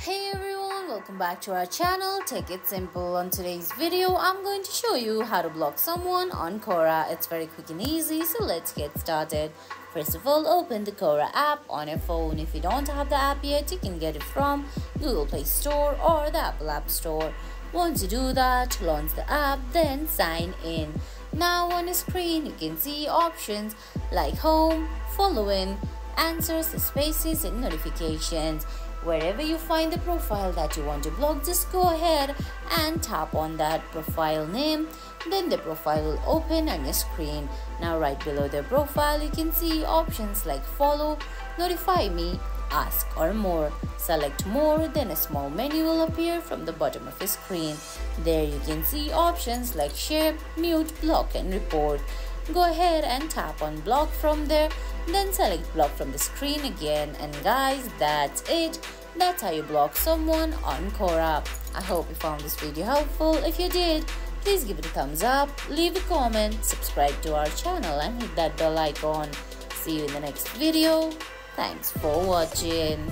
Hey everyone, welcome back to our channel Tech It Simple. On today's video, I'm going to show you how to block someone on Quora. It's very quick and easy, so let's get started. First of all, open the Quora app on your phone. If you don't have the app yet, you can get it from Google Play Store or the Apple App Store. Once you do that, launch the app, then sign in. Now on the screen, you can see options like home, following, answers, spaces, and notifications. Wherever you find the profile that you want to block, just go ahead and tap on that profile name. Then the profile will open on your screen. Now right below the profile, you can see options like follow, notify me, ask or more. Select more, then a small menu will appear from the bottom of your screen. There you can see options like share, mute, block and report. Go ahead and tap on block from there then select block from the screen again and guys that's it that's how you block someone on Quora. I hope you found this video helpful. If you did, please give it a thumbs up, leave a comment, subscribe to our channel and hit that bell icon. See you in the next video. Thanks for watching.